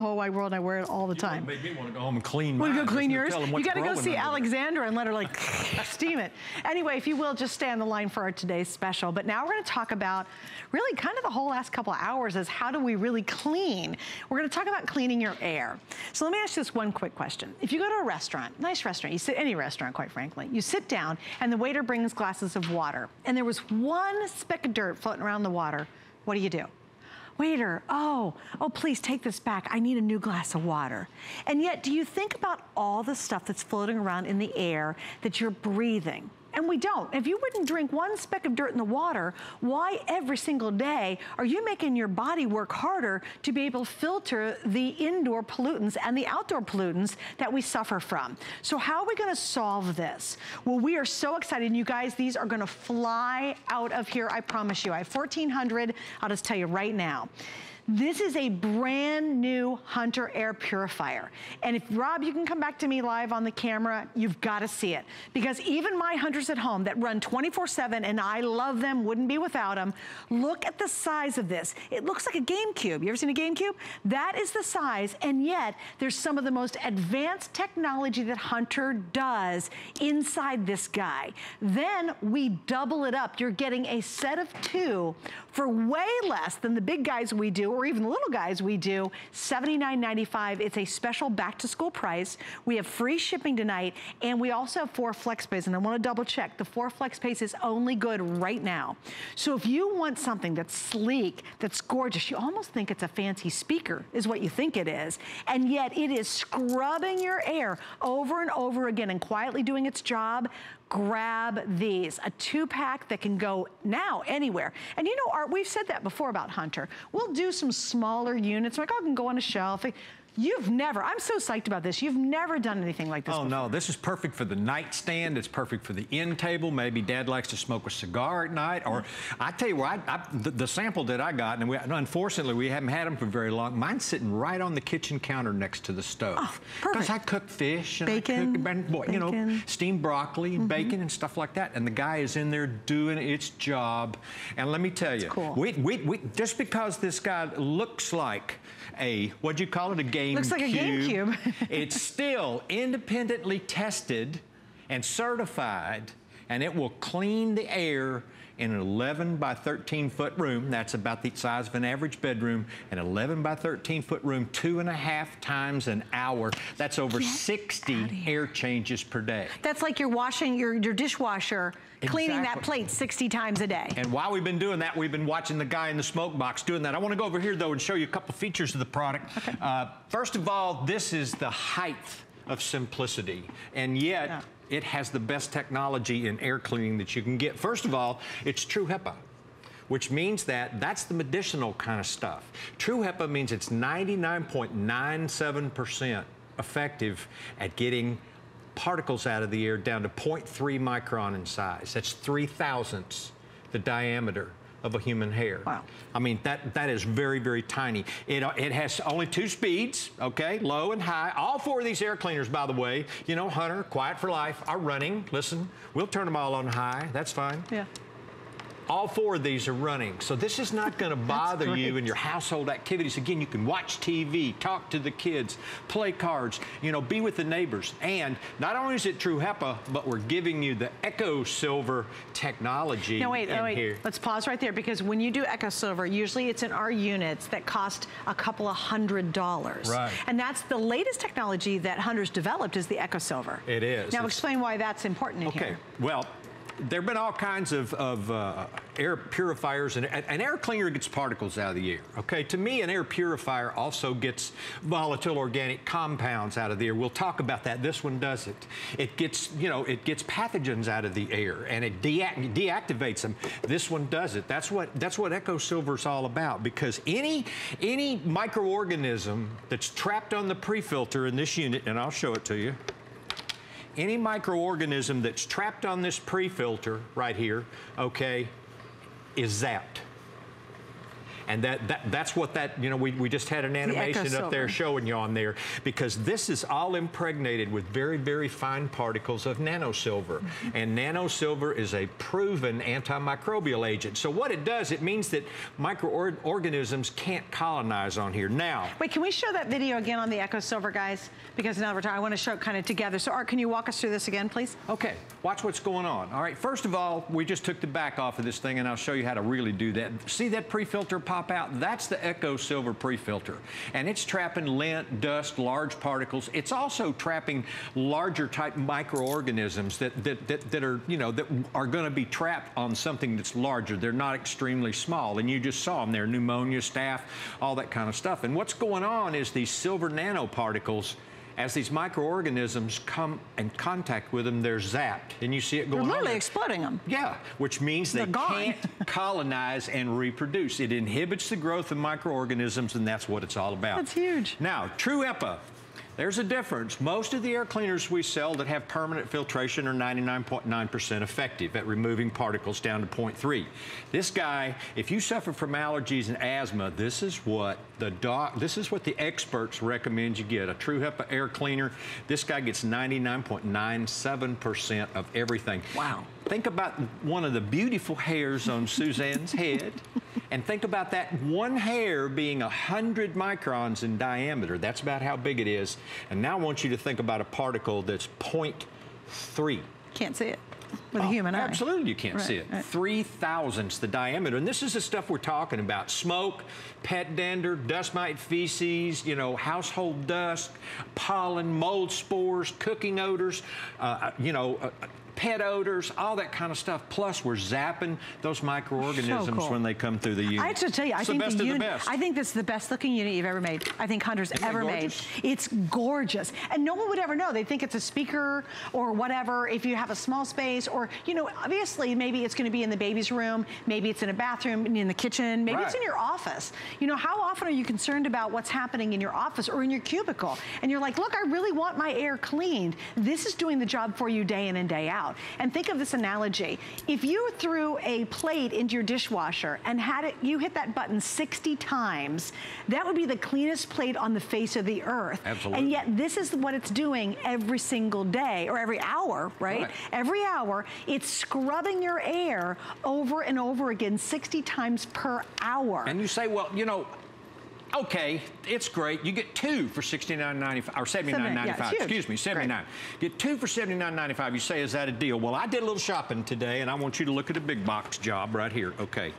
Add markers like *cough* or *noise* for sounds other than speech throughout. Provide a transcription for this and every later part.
whole wide world. I wear it all the you time. Make me want to go home and clean Want mine. to go clean yours? You got to go see Alexandra and let her like *laughs* steam it. Anyway, if you will, just stay on the line for our today's special. But now we're going to talk about really kind of the whole last couple of hours is how do we really clean? We're going to talk about cleaning your air. So let me ask you this one quick question. If you go to a restaurant, nice restaurant, you sit any restaurant, quite frankly, you sit down and the waiter brings glasses of water and there was one speck of dirt floating around the water, what do you do? Waiter, oh, oh, please take this back. I need a new glass of water. And yet, do you think about all the stuff that's floating around in the air that you're breathing? And we don't. If you wouldn't drink one speck of dirt in the water, why every single day are you making your body work harder to be able to filter the indoor pollutants and the outdoor pollutants that we suffer from? So how are we gonna solve this? Well, we are so excited. And you guys, these are gonna fly out of here, I promise you. I have 1,400, I'll just tell you right now. This is a brand new Hunter air purifier. And if, Rob, you can come back to me live on the camera, you've gotta see it. Because even my hunters at home that run 24-7, and I love them, wouldn't be without them, look at the size of this. It looks like a GameCube. You ever seen a GameCube? That is the size, and yet there's some of the most advanced technology that Hunter does inside this guy. Then we double it up. You're getting a set of two for way less than the big guys we do, or even the little guys we do, $79.95. It's a special back to school price. We have free shipping tonight, and we also have four flex pays, and I wanna double check. The four flex pays is only good right now. So if you want something that's sleek, that's gorgeous, you almost think it's a fancy speaker, is what you think it is, and yet it is scrubbing your air over and over again and quietly doing its job, grab these. A two pack that can go now anywhere. And you know, Art, we've said that before about Hunter. We'll do some smaller units, like I can go on a shelf. You've never, I'm so psyched about this. You've never done anything like this Oh before. no, this is perfect for the nightstand. It's perfect for the end table. Maybe dad likes to smoke a cigar at night. Or I tell you what, I, I, the, the, sample that I got, and we, unfortunately we haven't had them for very long, mine's sitting right on the kitchen counter next to the stove. Oh, perfect. Because I cook fish and bacon, cook, boy, you know, bacon. steamed broccoli and Mhm. bacon and stuff like that. And the guy is in there doing its job. And let me tell you, cool. we, we, we, just because this guy looks like a, what'd you call it, a game Looks like a GameCube. *laughs* it's still independently tested and certified, and it will clean the air in an 11 by 13 foot room. That's about the size of an average bedroom. An 11 by 13 foot room, two and a half times an hour. That's over Get 60 air changes per day. That's like you're washing your, your dishwasher, cleaning that plate 60 times a day. And while we've been doing that, we've been watching the guy in the smoke box doing that. I want to go over here, though, and show you a couple features of the product. Uh, first of all, this is the height of simplicity. And yet, Yeah. It has the best technology in air cleaning that you can get. First of all, it's true HEPA which means that that's the medicinal kind of stuff. True HEPA means it's 99.97% effective at getting particles out of the air down to 0.3 micron in size. That's three thousandths the diameter of a human hair. Wow. I mean, that, that is very, very tiny. It, uh, it has only two speeds, okay, low and high. All four of these air cleaners, by the way, you know, Hunter, Quiet for Life, are running. Listen, we'll turn them all on high. That's fine. Yeah. All four of these are running. So this is not going to bother you in your household activities. Again, you can watch TV, talk to the kids, play cards, you know, be with the neighbors. And not only is it true HEPA, but we're giving you the Eco Silver technology No, wait, no, wait. here. Let's pause right there because when you do Eco Silver, usually it's in our units that cost a couple of hundred dollars. Right. And that's the latest technology that Hunter's developed is the Eco Silver. It is. Now It's- explain why that's important in Okay, here. well, there have been all kinds of, of uh, air purifiers, and an air cleaner gets particles out of the air. Okay, to me, an air purifier also gets volatile organic compounds out of the air. We'll talk about that. This one does it. It gets, you know, it gets pathogens out of the air and it deac deactivates them. This one does it. That's what that's what Eco Silver is all about because any any microorganism that's trapped on the pre-filter in this unit, and I'll show it to you any microorganism that's trapped on this pre-filter right here, okay, is zapped. And that, that that's what that, you know, we, we just had an animation up there showing you on there because this is all impregnated with very, very fine particles of nanosilver. Mm -hmm. And nanosilver is a proven antimicrobial agent. So what it does, it means that microorganisms can't colonize on here. Now. Wait, can we show that video again on the Eco Silver, guys? Because now we're talking, I want to show it kind of together. So Art, can you walk us through this again, please? Okay, watch what's going on. All right, first of all, we just took the back off of this thing and I'll show you how to really do that. See that pre-filter pop out? That's the Eco Silver pre-filter. And it's trapping lint, dust, large particles. It's also trapping larger type microorganisms that, that, that, that are, you know, that are going to be trapped on something that's larger. They're not extremely small. And you just saw them there, pneumonia, staph, all that kind of stuff. And what's going on is these silver nanoparticles as these microorganisms come in contact with them, they're zapped. And you see it going They're literally exploding them. Yeah, which means they can't *laughs* colonize and reproduce. It inhibits the growth of microorganisms, and that's what it's all about. That's huge. Now, True EPA there's a difference. Most of the air cleaners we sell that have permanent filtration are 99.9% effective at removing particles down to 0.3. This guy, if you suffer from allergies and asthma, this is what the doc, this is what the experts recommend you get. A True HEPA air cleaner, this guy gets 99.97% of everything. Wow. Think about one of the beautiful hairs on Suzanne's head. *laughs* And think about that one hair being 100 microns in diameter. That's about how big it is. And now I want you to think about a particle that's 0.3. Can't see it with oh, a human eye. Absolutely, you can't right, see it. Right. Three thousandths the diameter. And this is the stuff we're talking about. Smoke, pet dander, dust mite feces, you know, household dust, pollen, mold spores, cooking odors, uh, you know, uh, pet odors, all that kind of stuff. Plus, we're zapping those microorganisms so cool. when they come through the unit. I have to tell you, I think the, the unit, I think this is the best looking unit you've ever made. I think Hunter's Isn't ever made. It's gorgeous. And no one would ever know. They think it's a speaker or whatever if you have a small space or, you know, obviously maybe it's going to be in the baby's room, maybe it's in a bathroom, in the kitchen, maybe right. it's in your office. You know, how often are you concerned about what's happening in your office or in your cubicle? And you're like, look, I really want my air cleaned. This is doing the job for you day in and day out out. And think of this analogy. If you threw a plate into your dishwasher and had it, you hit that button 60 times, that would be the cleanest plate on the face of the earth. Absolutely. And yet this is what it's doing every single day or every hour, right? right. Every hour, it's scrubbing your air over and over again 60 times per hour. And you say, well, you know, okay, it's great. You get two for $69.95 or $79.95. Yeah, Excuse me, 79. Get two for $79.95. You say, is that a deal? Well, I did a little shopping today, and I want you to look at a big box job right here. Okay.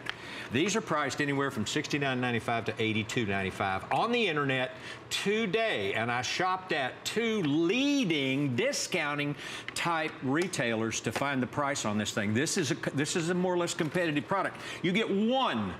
These are priced anywhere from $69.95 to $82.95 on the internet today. And I shopped at two leading discounting type retailers to find the price on this thing. This is a, this is a more or less competitive product. You get one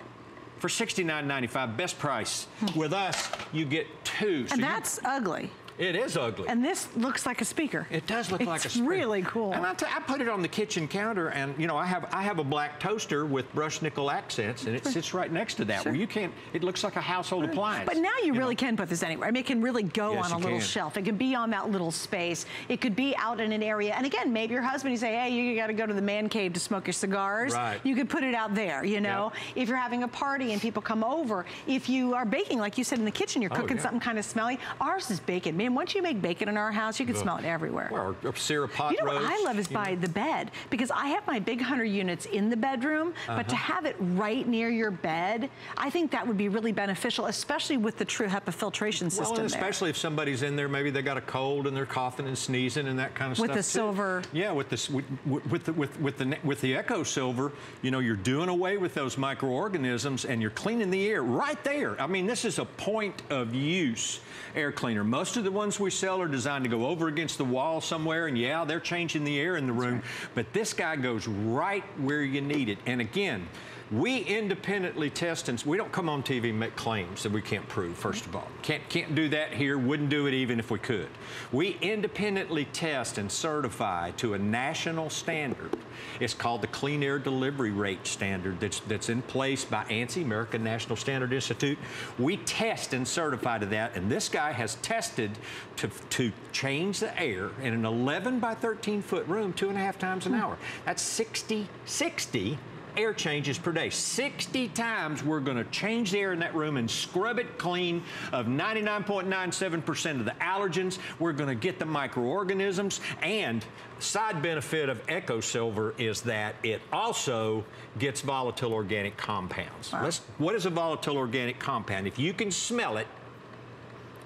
for $69.95, best price. Hmm. With us, you get two. So and that's ugly. It is ugly. And this looks like a speaker. It does look it's like a speaker. It's really cool. And I, I put it on the kitchen counter, and you know, I have I have a black toaster with brushed nickel accents, and it sits right next to that. Sure. Where you can't. It looks like a household appliance. But now you, you really know? can put this anywhere. I mean, it can really go yes, on a little can. shelf. It can be on that little space. It could be out in an area. And again, maybe your husband, you say, hey, you got to go to the man cave to smoke your cigars. Right. You could put it out there. You know, yep. if you're having a party and people come over, if you are baking, like you said in the kitchen, you're oh, cooking yeah. something kind of smelly. Ours is bacon. Man, once you make bacon in our house. You can smell it everywhere. Or, or syrup pot You know roast, what I love is by know? the bed because I have my big hunter units in the bedroom, uh -huh. but to uh-huh. have it right near your bed, I think that would be really beneficial, especially with the True HEPA filtration system. Well, especially there. if somebody's in there, maybe they got a cold and they're coughing and sneezing and that kind of with stuff. With the silver. Yeah, with this with, with the with with the with the Eco Silver, you know, you're doing away with those microorganisms and you're cleaning the air right there. I mean, this is a point of use air cleaner. Most of the ones we sell are designed to go over against the wall somewhere, and yeah, they're changing the air in the room, right. but this guy goes right where you need it. And again, we independently test and we don't come on TV and make claims that we can't prove, first of all. Can't, can't do that here, wouldn't do it even if we could. We independently test and certify to a national standard. It's called the Clean Air Delivery Rate Standard that's, that's in place by ANSI, American National Standard Institute. We test and certify to that, and this guy has tested to, to change the air in an 11 by 13 foot room two and a half times an hmm. hour. That's 60, 60 air changes per day. 60 times we're going to change the air in that room and scrub it clean of 99.97% of the allergens. We're going to get the microorganisms. And side benefit of Eco Silver is that it also gets volatile organic compounds. Wow. what is a volatile organic compound? If you can smell it,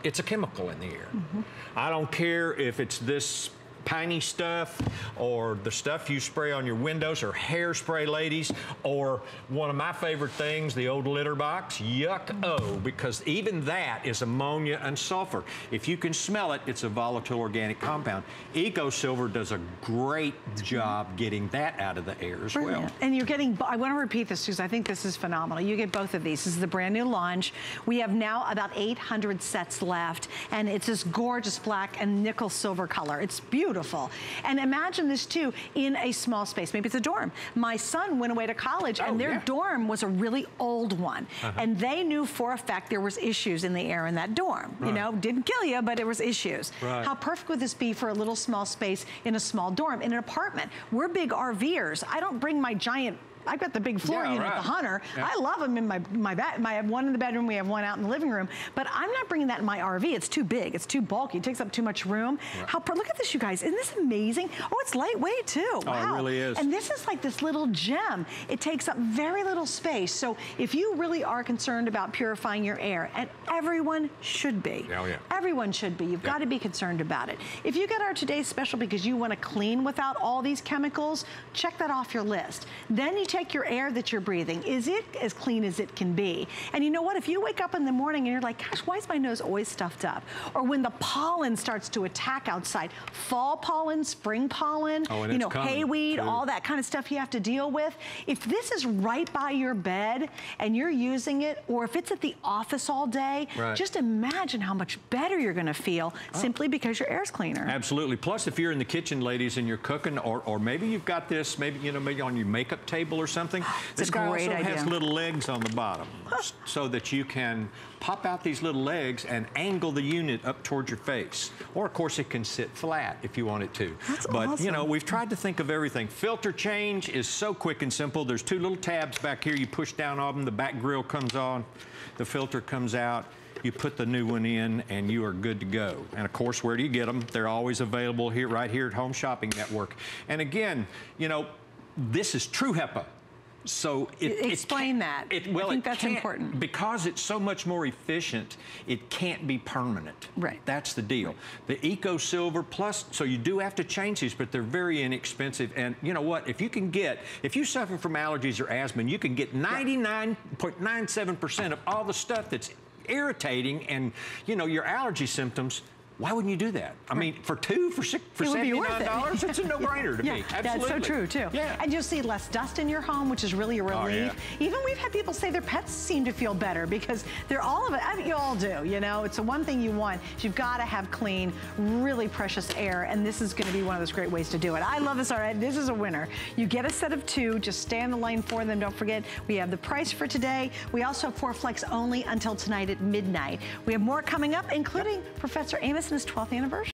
it's a chemical in the air. Mm -hmm. I don't care if it's this piney stuff or the stuff you spray on your windows or hairspray, ladies, or one of my favorite things, the old litter box, yuck-oh, because even that is ammonia and sulfur. If you can smell it, it's a volatile organic compound. Eco Silver does a great job getting that out of the air as Brilliant. well. And you're getting, I want to repeat this because I think this is phenomenal. You get both of these. This is the brand new launch. We have now about 800 sets left, and it's this gorgeous black and nickel silver color. It's beautiful beautiful. And imagine this too in a small space. Maybe it's a dorm. My son went away to college oh, and their yeah. dorm was a really old one. Uh -huh. And they knew for a fact there was issues in the air in that dorm. Right. You know, didn't kill you, but it was issues. Right. How perfect would this be for a little small space in a small dorm, in an apartment? We're big RVers. I don't bring my giant I've got the big floor yeah, unit, right. the Hunter. Yeah. I love them in my my bed. I have one in the bedroom. We have one out in the living room. But I'm not bringing that in my RV. It's too big. It's too bulky. It takes up too much room. Right. How look at this, you guys. Isn't this amazing? Oh, it's lightweight too. Wow. Oh, it really is. And this is like this little gem. It takes up very little space. So if you really are concerned about purifying your air, and everyone should be. Oh, yeah. Everyone should be. You've got to be concerned about it. If you get our today's special because you want to clean without all these chemicals, check that off your list. Then you take your air that you're breathing, is it as clean as it can be? And you know what? If you wake up in the morning and you're like, gosh, why is my nose always stuffed up? Or when the pollen starts to attack outside, fall pollen, spring pollen, oh, you know, hayweed, all that kind of stuff you have to deal with. If this is right by your bed and you're using it, or if it's at the office all day, right. just imagine how much better you're gonna feel oh. simply because your air's cleaner. Absolutely. Plus, if you're in the kitchen, ladies, and you're cooking, or, or maybe you've got this, maybe, you know, maybe on your makeup table or something, *gasps* it's this guy also idea. has little legs on the bottom *gasps* so that you can pop out these little legs and angle the unit up towards your face. Or, of course, it can sit flat if you want it to. That's but, awesome. you know, we've tried to think of everything. Filter change is so quick and simple. There's two little tabs back here. You push down on them. The back grill comes on. The filter comes out you put the new one in and you are good to go. And of course, where do you get them? They're always available here, right here at Home Shopping Network. And again, you know, this is true HEPA. So it, explain it that. It, well, I think that's important because it's so much more efficient. It can't be permanent. Right. That's the deal. The Eco Silver Plus. So you do have to change these, but they're very inexpensive. And you know what? If you can get, if you suffer from allergies or asthma, you can get 99.97% of all the stuff that's irritating and you know your allergy symptoms why wouldn't you do that? I mean, for two, for six, for $79, it. it's a *laughs* no-brainer to yeah, me. Absolutely. That's so true, too. Yeah. And you'll see less dust in your home, which is really a relief. Oh, yeah. Even we've had people say their pets seem to feel better because they're all of it. I mean, you all do, you know? It's the one thing you want. You've got to have clean, really precious air, and this is going to be one of those great ways to do it. I love this already. This is a winner. You get a set of two. Just stay on the line for them. Don't forget, we have the price for today. We also have four flex only until tonight at midnight. We have more coming up, including yep. Professor Amos his 12th anniversary.